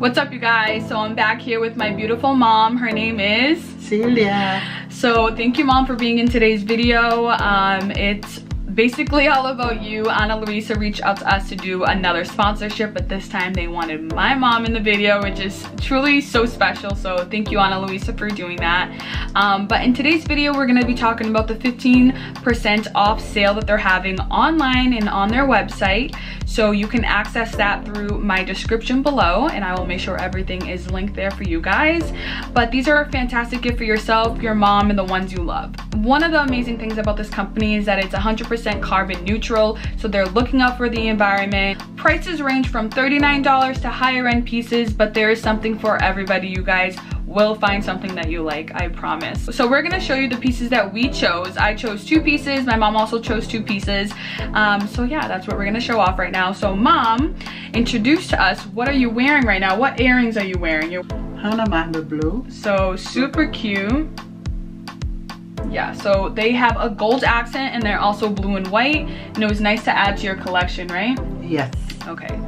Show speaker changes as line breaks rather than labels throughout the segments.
What's up you guys? So I'm back here with my beautiful mom. Her name is
Celia.
So thank you mom for being in today's video. Um, it's basically all about you. Ana Luisa reached out to us to do another sponsorship, but this time they wanted my mom in the video, which is truly so special. So thank you, Ana Luisa, for doing that. Um, but in today's video, we're gonna be talking about the 15% off sale that they're having online and on their website. So you can access that through my description below and I will make sure everything is linked there for you guys. But these are a fantastic gift for yourself, your mom, and the ones you love. One of the amazing things about this company is that it's 100% carbon neutral. So they're looking out for the environment. Prices range from $39 to higher end pieces, but there is something for everybody, you guys will find something that you like, I promise. So we're gonna show you the pieces that we chose. I chose two pieces, my mom also chose two pieces. Um, so yeah, that's what we're gonna show off right now. So mom, introduce to us, what are you wearing right now? What earrings are you wearing? You're
Hanamanda blue.
so super cute. Yeah, so they have a gold accent and they're also blue and white. And it was nice to add to your collection, right?
Yes.
Okay.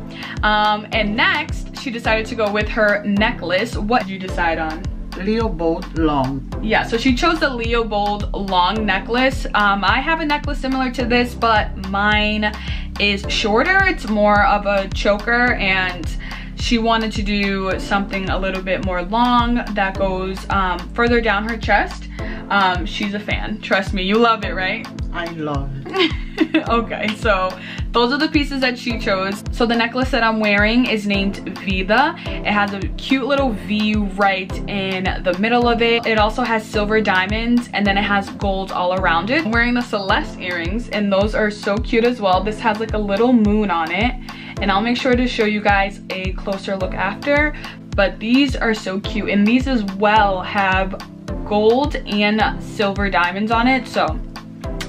Um, and next, she decided to go with her necklace. What did you decide on?
Leo Bold long.
Yeah, so she chose the Leo Bold long necklace. Um, I have a necklace similar to this, but mine is shorter. It's more of a choker and she wanted to do something a little bit more long that goes um, further down her chest. Um, she's a fan, trust me, you love it, right?
I love it.
okay, so those are the pieces that she chose. So the necklace that I'm wearing is named Vida. It has a cute little V right in the middle of it. It also has silver diamonds and then it has gold all around it. I'm wearing the Celeste earrings and those are so cute as well. This has like a little moon on it and I'll make sure to show you guys a closer look after. But these are so cute and these as well have gold and silver diamonds on it. So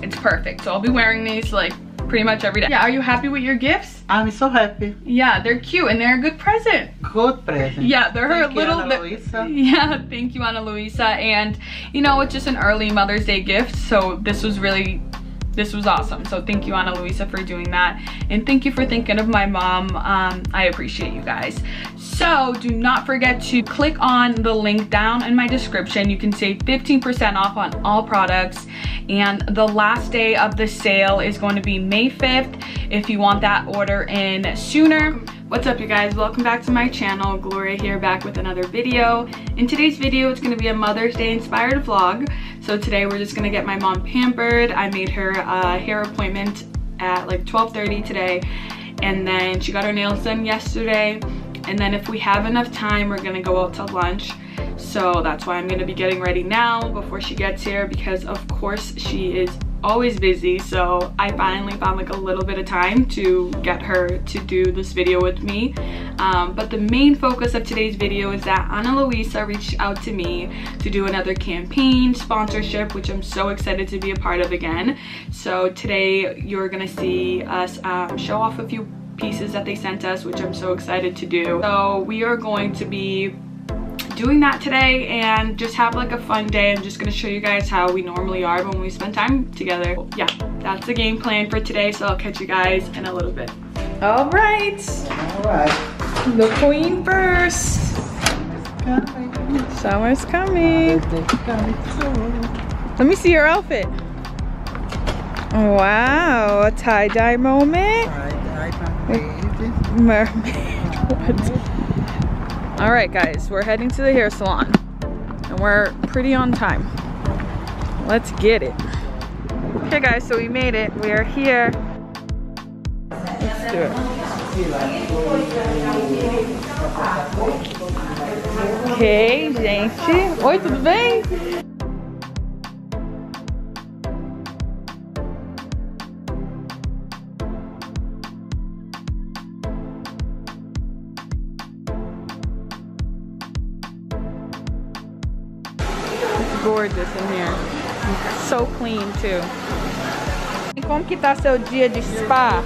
it's perfect. So I'll be wearing these like pretty much every day. Yeah, are you happy with your gifts?
I'm so happy.
Yeah, they're cute and they're a good present.
Good present.
Yeah, they're her
Thank you,
little
Ana Luisa.
Yeah, thank you, Ana Luisa. And you know, it's just an early Mother's Day gift, so this was really this was awesome. So thank you, Ana Luisa, for doing that. And thank you for thinking of my mom. Um, I appreciate you guys. So do not forget to click on the link down in my description. You can save 15% off on all products. And the last day of the sale is going to be May 5th if you want that order in sooner. What's up you guys? Welcome back to my channel. Gloria here back with another video. In today's video, it's gonna be a Mother's Day inspired vlog. So today we're just gonna get my mom pampered. I made her a hair appointment at like 12.30 today. And then she got her nails done yesterday. And then if we have enough time, we're gonna go out to lunch. So that's why I'm gonna be getting ready now before she gets here because of course she is always busy so I finally found like a little bit of time to get her to do this video with me. Um, but the main focus of today's video is that Ana Luisa reached out to me to do another campaign sponsorship which I'm so excited to be a part of again. So today you're gonna see us um, show off a few pieces that they sent us which I'm so excited to do. So we are going to be doing that today and just have like a fun day. I'm just gonna show you guys how we normally are when we spend time together. Yeah, that's the game plan for today, so I'll catch you guys in a little bit. All right,
All right.
the queen first. Summer's coming. Let me see your outfit. Wow, a tie-dye moment. Mermaid. All right, guys, we're heading to the hair salon and we're pretty on time. Let's get it. Okay, guys, so we made it. We are here. Let's do it. Ok, gente. Oi, tudo bem? Gorgeous in here. So clean too. E como que tá seu dia de spa?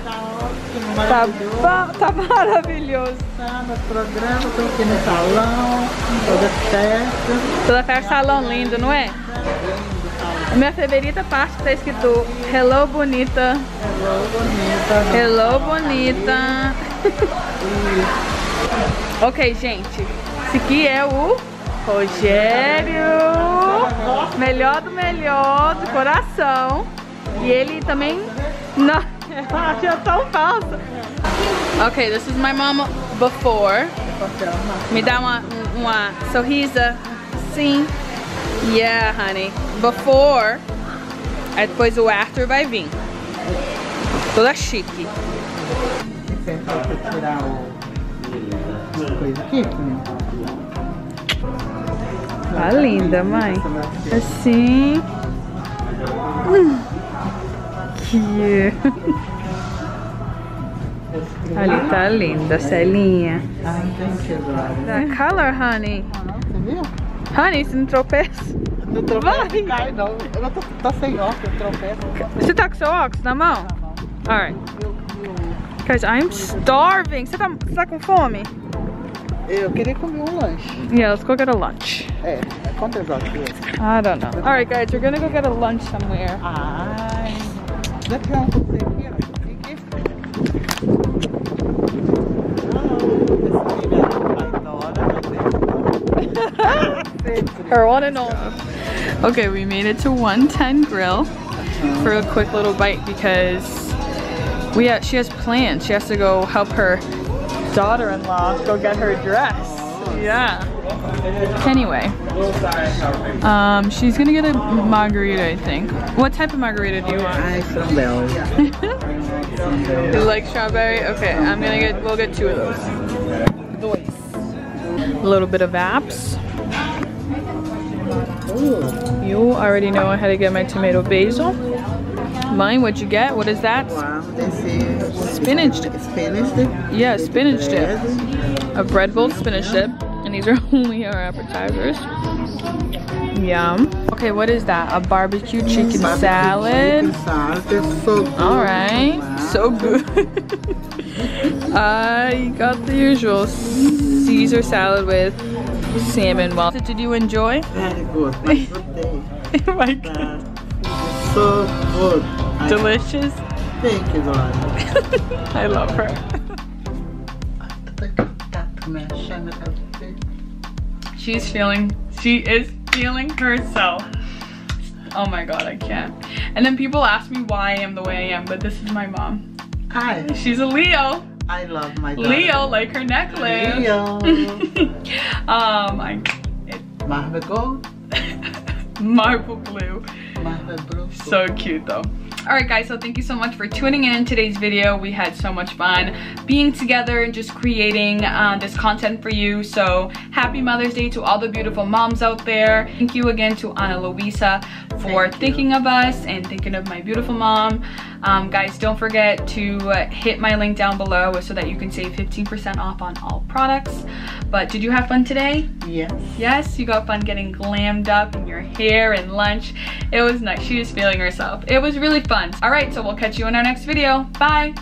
Tá bom, tá maravilhoso.
Tá no programa, tô aqui no salão, toda festa.
Toda festa salão lindo, não é? A minha favorita parte tá escrito Hello bonita.
Hello, bonita.
Hello bonita. Ok, gente. Esse aqui é o Rogério. Melhor do melhor, do coração. E ele também... Não, achei tão falsa. Ok, this is my mom before. Me dá uma, uma sorrisa. Sim. Yeah, honey. Before. Aí depois o after vai vir. Toda chique.
Sentar pra tirar o... Coisa aqui, né?
Tá linda, mãe. Assim. Hum. Que... Ali tá linda, Celinha.
Entendi agora.
The color, honey. Honey, você não tropeça?
Não tropeça, cai não. Eu tô, tô sem óculos, eu tropeço.
Você tá com seu óculos na mão?
Tá.
Alright. Guys, I'm starving. Você tá, você tá com fome?
Eu queria comer um lanche.
Yeah, let's go get a lunch.
É, quantas horas que é?
I don't know. Alright, guys, we're gonna go get a lunch somewhere.
Ai. Que eu não você aqui, ó.
Her one and only. Okay, we made it to 110 Grill for a quick little bite because we ha she has plans. She has to go help her daughter-in-law go get her dress. Yeah. Anyway, um, she's gonna get a margarita, I think. What type of margarita do you want?
São belos.
You like strawberry? Okay, I'm gonna get, we'll get two of those. A little bit of apps. You already know how to get my tomato basil. Mine, what'd you get? What is that?
Uau, desse...
Spinach. Dip.
Spinach.
Yeah, spinach dip. A bread bowl spinach dip. And these are only our appetizers. Yum. Okay, what is that? A barbecue chicken salad.
Chicken salad. It's so good.
All right,
Wow.
so good. I got the usual Caesar salad with salmon. Well, did you enjoy?
Very good. Mas gostei.
Oh my God.
So good.
Delicious.
Thank you, Dora.
I love her.
Tá mexendo com você.
She's feeling, she is feeling herself. Oh my God, I can't. And then people ask me why I am the way I am, but this is my mom.
Hi.
She's a Leo.
I love my daughter.
Leo, like her necklace.
Leo.
um, I, it,
Marvel Gold.
marble blue. So cute though. Alright guys, so thank you so much for tuning in today's video. We had so much fun being together and just creating uh, this content for you. So happy Mother's Day to all the beautiful moms out there. Thank you again to Ana Luisa for thinking of us and thinking of my beautiful mom. Um, guys, don't forget to hit my link down below so that you can save 15% off on all products. But did you have fun today?
Yes.
Yes, you got fun getting glammed up in your hair and lunch. It was nice. She was feeling herself. It was really fun. All right, so we'll catch you in our next video. Bye.